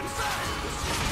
inside!